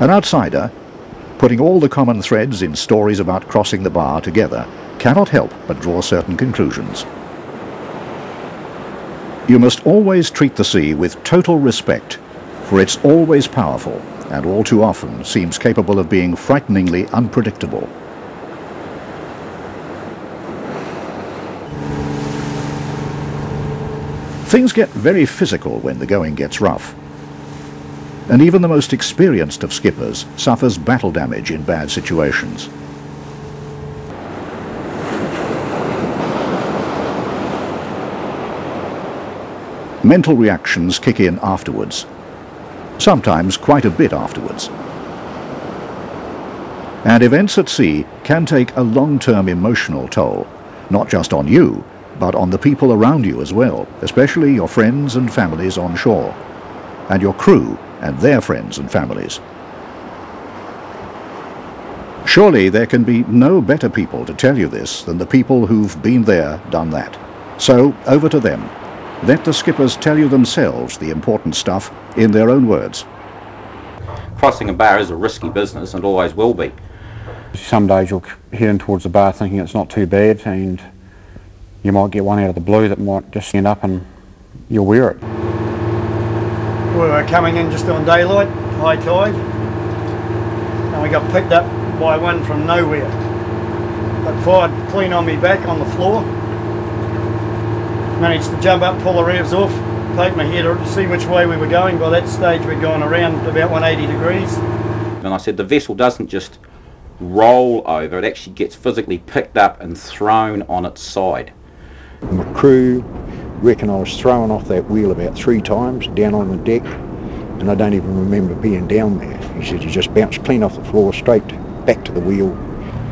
An outsider, putting all the common threads in stories about crossing the bar together, cannot help but draw certain conclusions. You must always treat the sea with total respect, for it's always powerful and all too often seems capable of being frighteningly unpredictable. Things get very physical when the going gets rough. And even the most experienced of skippers suffers battle damage in bad situations. Mental reactions kick in afterwards, sometimes quite a bit afterwards. And events at sea can take a long-term emotional toll, not just on you, but on the people around you as well, especially your friends and families on shore, and your crew and their friends and families. Surely there can be no better people to tell you this than the people who've been there, done that. So, over to them. Let the skippers tell you themselves the important stuff in their own words. Crossing a bar is a risky business and always will be. Some days you'll head in towards the bar thinking it's not too bad and you might get one out of the blue that might just end up and you'll wear it. We were coming in just on daylight, high tide, and we got picked up by one from nowhere. But fired clean on me back on the floor managed to jump up, pull the revs off, take my head to see which way we were going. By that stage we'd gone around about 180 degrees. And I said the vessel doesn't just roll over, it actually gets physically picked up and thrown on its side. My crew reckon I was thrown off that wheel about three times down on the deck and I don't even remember being down there. He said you just bounced clean off the floor straight back to the wheel.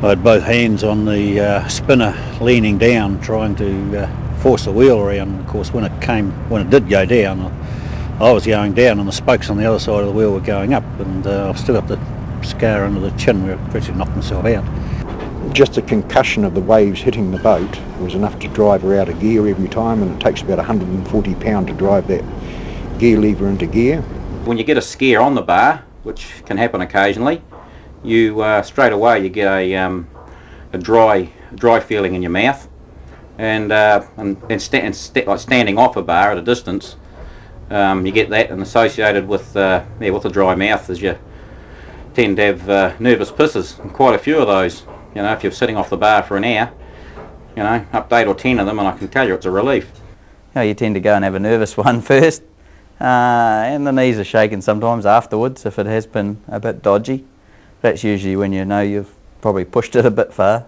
I had both hands on the uh, spinner leaning down trying to uh, force the wheel around. Of course, when it came, when it did go down, I was going down, and the spokes on the other side of the wheel were going up, and uh, I stood up the scar under the chin where it virtually knocked myself out. Just the concussion of the waves hitting the boat was enough to drive her out of gear every time, and it takes about 140 pound to drive that gear lever into gear. When you get a scare on the bar, which can happen occasionally, you uh, straight away you get a, um, a dry dry feeling in your mouth and uh, and, and, sta and like standing off a bar at a distance, um, you get that, and associated with uh, yeah with a dry mouth is you tend to have uh, nervous pisses, and quite a few of those. You know, if you're sitting off the bar for an hour, you know, up to eight or ten of them, and I can tell you it's a relief. You, know, you tend to go and have a nervous one first, uh, and the knees are shaking sometimes afterwards if it has been a bit dodgy. That's usually when you know you've probably pushed it a bit far.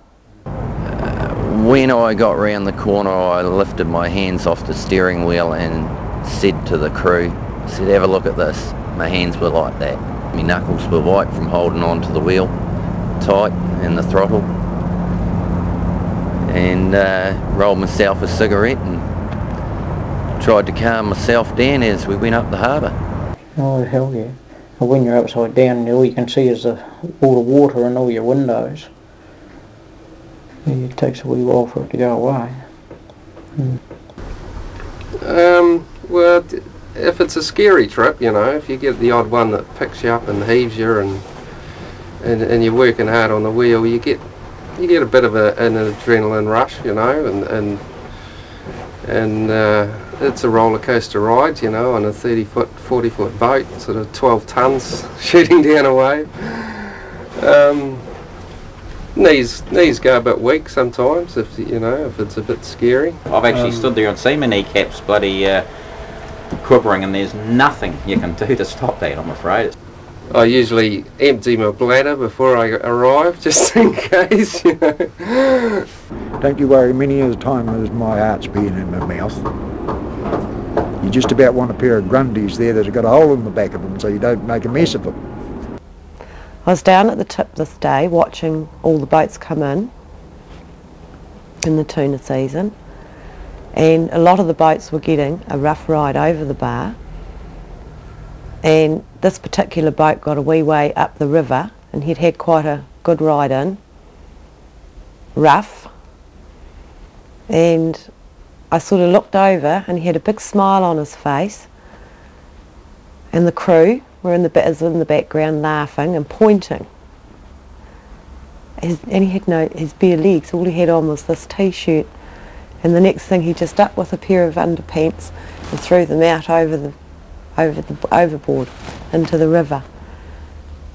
When I got round the corner I lifted my hands off the steering wheel and said to the crew, said have a look at this. My hands were like that. My knuckles were white from holding on to the wheel tight and the throttle. And uh, rolled myself a cigarette and tried to calm myself down as we went up the harbour. Oh hell yeah. When you're upside down all you can see is the, all the water in all your windows it takes a wee while for it to go away. Mm. Um, well, if it's a scary trip, you know, if you get the odd one that picks you up and heaves you and and, and you're working hard on the wheel, you get you get a bit of a, an adrenaline rush, you know, and and and uh, it's a roller coaster ride, you know, on a 30 foot, 40 foot boat, sort of 12 tons shooting down a wave. Um, knees knees go a bit weak sometimes if you know if it's a bit scary. I've actually um, stood there and seen my kneecaps bloody uh, quivering, and there's nothing you can do to stop that. I'm afraid. I usually empty my bladder before I arrive, just in case. You know. Don't you worry. Many of the time as my heart's being in my mouth. You just about want a pair of grundies there that have got a hole in the back of them, so you don't make a mess of them. I was down at the tip this day watching all the boats come in in the tuna season and a lot of the boats were getting a rough ride over the bar and this particular boat got a wee way up the river and he'd had quite a good ride in, rough and I sort of looked over and he had a big smile on his face And the crew were in the is in the background laughing and pointing. His, and he had no his bare legs. All he had on was this t-shirt. And the next thing he just up with a pair of underpants and threw them out over the over the overboard into the river.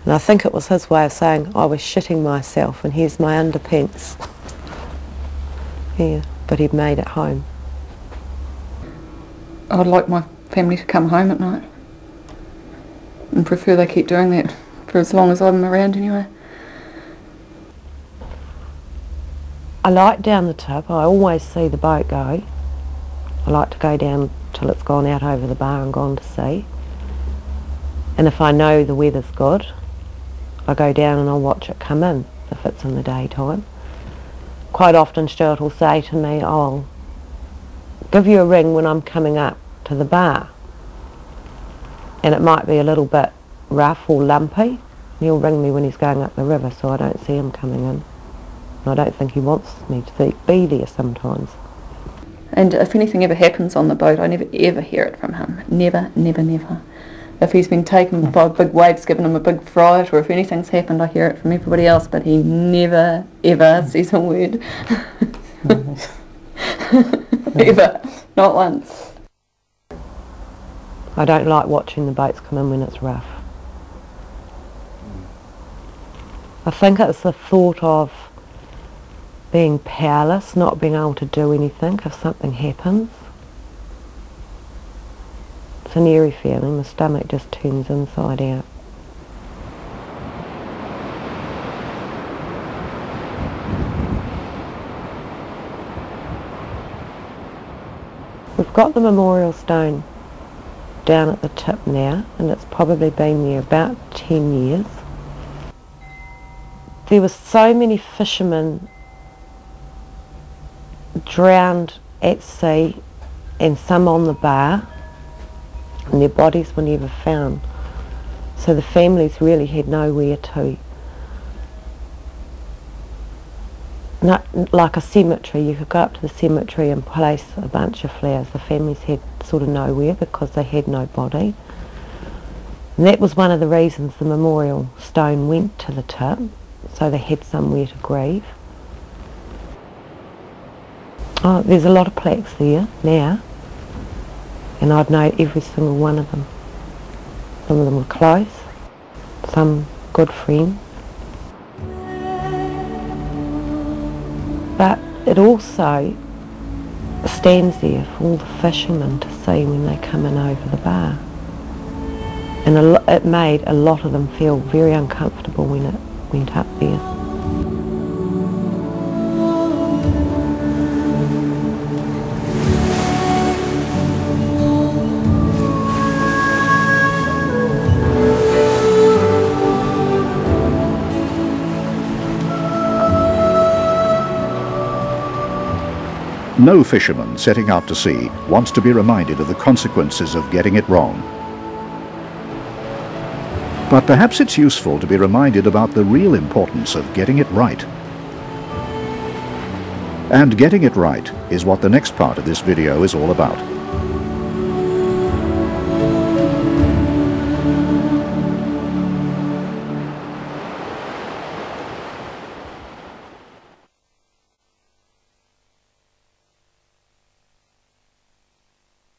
And I think it was his way of saying I was shitting myself and here's my underpants. yeah, but he'd made it home. I'd like my family to come home at night. And prefer they keep doing that for as long as I'm around anyway. I like down the tip. I always see the boat go. I like to go down till it's gone out over the bar and gone to sea. And if I know the weather's good, I go down and I'll watch it come in if it's in the daytime. Quite often Stuart will say to me, I'll give you a ring when I'm coming up to the bar. And it might be a little bit rough or lumpy. He'll ring me when he's going up the river so I don't see him coming in. I don't think he wants me to be there sometimes. And if anything ever happens on the boat, I never ever hear it from him. Never, never, never. If he's been taken by big waves, given him a big fright, or if anything's happened, I hear it from everybody else, but he never, ever hmm. says a word. Hmm. ever. Not once. I don't like watching the boats come in when it's rough. Hmm. I think it's the thought of being powerless, not being able to do anything if something happens. It's an eerie feeling, the stomach just turns inside out. We've got the memorial stone down at the tip now and it's probably been there about 10 years. There were so many fishermen drowned at sea and some on the bar and their bodies were never found. So the families really had nowhere to. Not like a cemetery, you could go up to the cemetery and place a bunch of flowers. The families had sort of nowhere because they had no body. And that was one of the reasons the memorial stone went to the tip, so they had somewhere to grieve. Oh, there's a lot of plaques there now, and I'd know every single one of them. Some of them were close, some good friends. But it also stands there for all the fishermen to see when they come in over the bar. And it made a lot of them feel very uncomfortable when it went up there. No fisherman setting out to sea wants to be reminded of the consequences of getting it wrong. But perhaps it's useful to be reminded about the real importance of getting it right. And getting it right is what the next part of this video is all about.